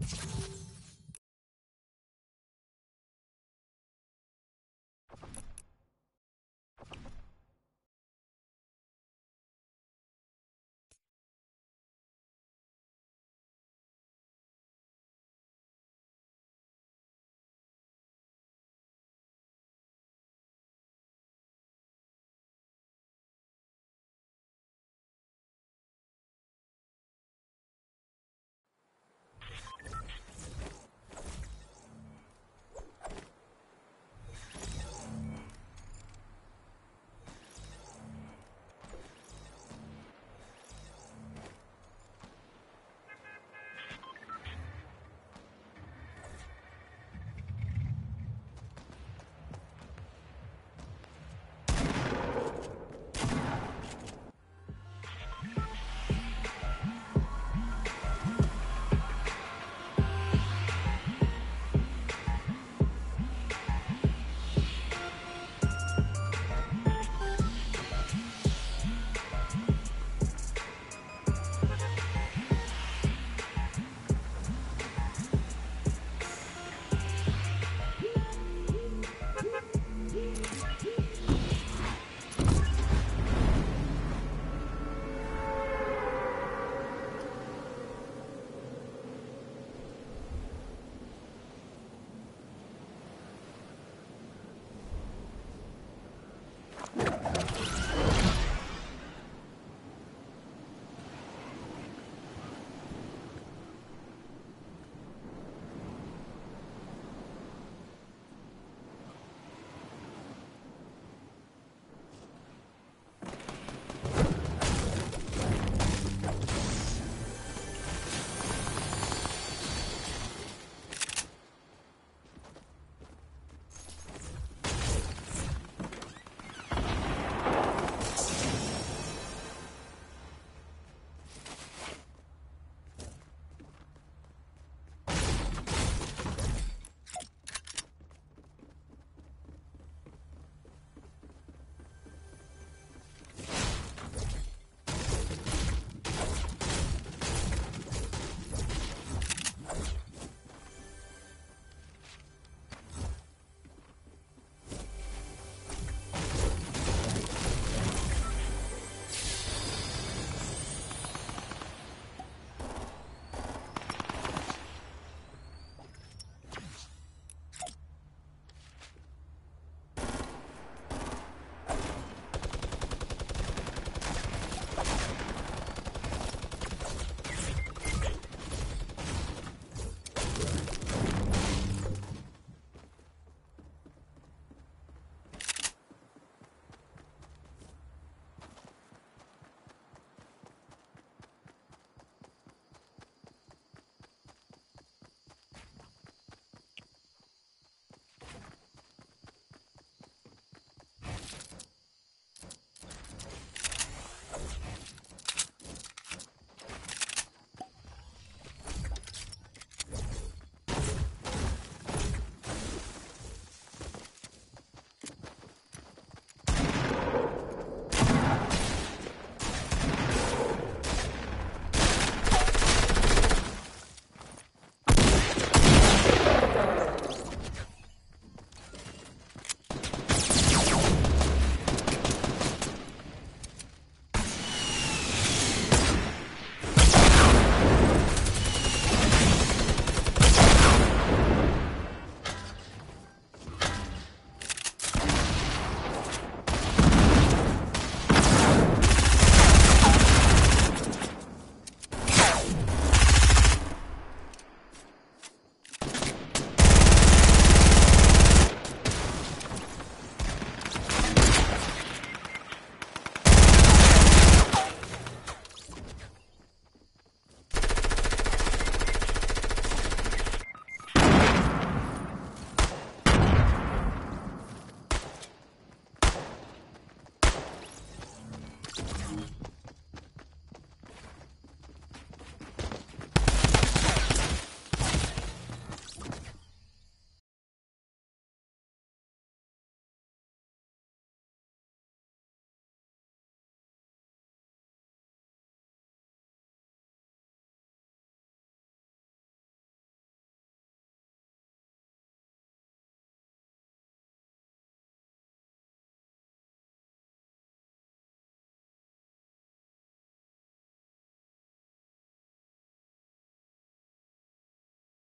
you